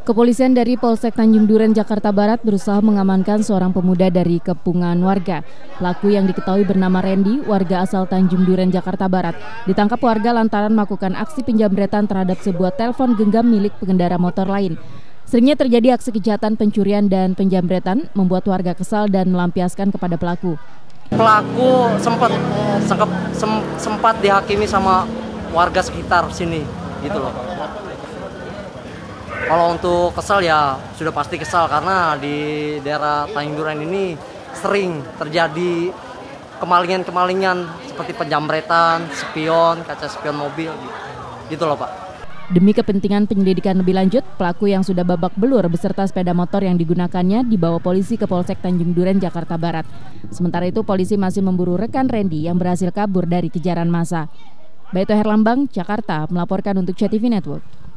Kepolisian dari Polsek Tanjung Duren, Jakarta Barat berusaha mengamankan seorang pemuda dari kepungan warga. Pelaku yang diketahui bernama Randy, warga asal Tanjung Duren, Jakarta Barat, ditangkap warga lantaran melakukan aksi penjamretan terhadap sebuah telepon genggam milik pengendara motor lain. Seringnya terjadi aksi kejahatan pencurian dan penjamretan membuat warga kesal dan melampiaskan kepada pelaku. Pelaku sempat sempat dihakimi sama warga sekitar sini gitu loh. Kalau untuk kesal ya sudah pasti kesal karena di daerah Tanjung Duren ini sering terjadi kemalingan-kemalingan seperti penjamretan, spion, kaca spion mobil gitu loh Pak. Demi kepentingan penyelidikan lebih lanjut, pelaku yang sudah babak belur beserta sepeda motor yang digunakannya dibawa polisi ke Polsek Tanjung Duren, Jakarta Barat. Sementara itu, polisi masih memburu rekan Randy yang berhasil kabur dari kejaran massa. Baito Herlambang, Jakarta, melaporkan untuk CTV Network.